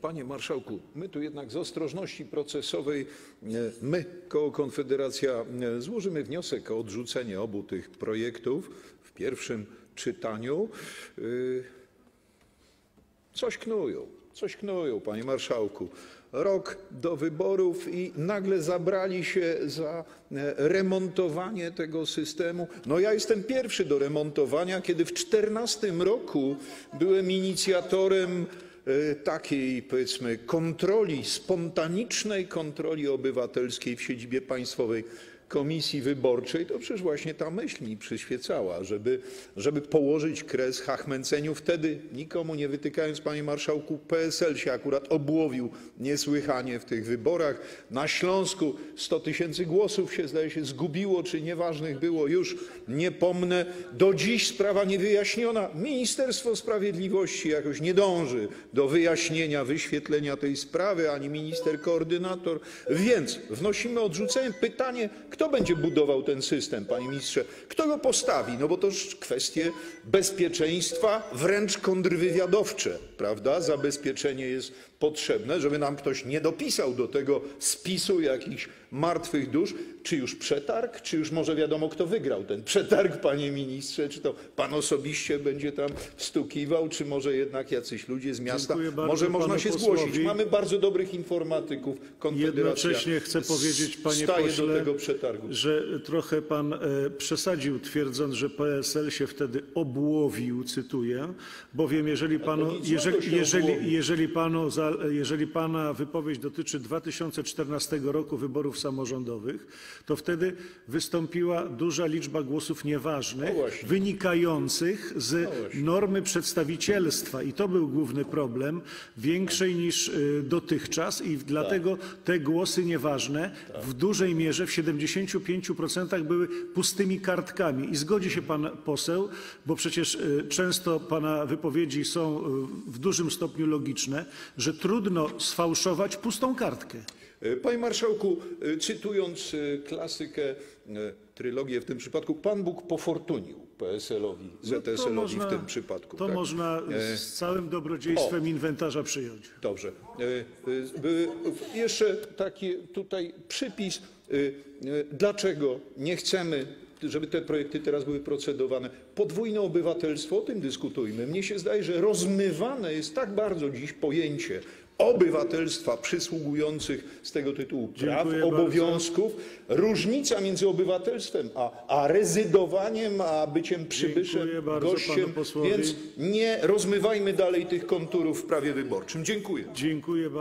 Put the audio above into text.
Panie marszałku, my tu jednak z ostrożności procesowej, e, my, koło Konfederacja, e, złożymy wniosek o odrzucenie obu tych projektów w pierwszym czytaniu. E, Coś knują, coś knują, panie marszałku. Rok do wyborów i nagle zabrali się za remontowanie tego systemu. No ja jestem pierwszy do remontowania, kiedy w 14 roku byłem inicjatorem takiej, powiedzmy, kontroli, spontanicznej kontroli obywatelskiej w siedzibie Państwowej Komisji Wyborczej, to przecież właśnie ta myśl mi przyświecała, żeby, położyć kres chachmęceniu. Wtedy, nikomu nie wytykając, panie marszałku, PSL się akurat obłowił niesłychanie w tych wyborach. Na Śląsku 100 tysięcy głosów się, zdaje się, zgubiło, czy nieważnych było, już nie pomnę. Do dziś sprawa niewyjaśniona. Ministerstwo Sprawiedliwości jakoś nie dąży do wyjaśnienia, wyświetlenia tej sprawy, ani minister koordynator. Więc wnosimy odrzucenie. Pytanie, kto będzie budował ten system, panie ministrze? Kto go postawi? No bo to już kwestie bezpieczeństwa, wręcz kontrwywiadowcze, prawda? Zabezpieczenie jest potrzebne, żeby nam ktoś nie dopisał do tego spisu jakichś martwych dusz. Czy już przetarg, czy już może wiadomo, kto wygrał ten przetarg, panie ministrze? Czy to pan osobiście będzie tam stukiwał, czy może jednak jacyś ludzie z miasta? Dziękuję Może można się posłowi. zgłosić. Mamy bardzo dobrych informatyków. Konfederacja Jednocześnie chcę powiedzieć, panie staje pośle, do tego przetargu. Że trochę pan e, przesadził, twierdząc, że PSL się wtedy obłowił, cytuję, bowiem jeżeli panu, jeżeli, jeżeli, jeżeli, panu jeżeli pana wypowiedź dotyczy 2014 roku wyborów samorządowych, to wtedy wystąpiła duża liczba głosów nieważnych, No wynikających z właśnie. normy przedstawicielstwa. I to był główny problem, większej niż y, dotychczas i dlatego te głosy nieważne w dużej mierze, w 75% były pustymi kartkami. I zgodzi się pan poseł, bo przecież y, często pana wypowiedzi są y, w dużym stopniu logiczne, że trudno sfałszować pustą kartkę. E, Panie marszałku, e, cytując e, klasykę, trylogię w tym przypadku, Pan Bóg pofortunił PSL-owi, No ZSL-owi w tym przypadku. To tak? można z całym dobrodziejstwem inwentarza przyjąć. Dobrze. Jeszcze taki tutaj przypis, dlaczego nie chcemy, żeby te projekty teraz były procedowane. Podwójne obywatelstwo, o tym dyskutujmy. Mnie się zdaje, że rozmywane jest tak bardzo dziś pojęcie obywatelstwa przysługujących z tego tytułu praw, Dziękuję obowiązków. Różnica między obywatelstwem a, a rezydowaniem, a byciem przybyszem, Dziękuję bardzo gościem. panu posłowi. Więc nie rozmywajmy dalej tych konturów w prawie wyborczym. Dziękuję. Dziękuję bardzo.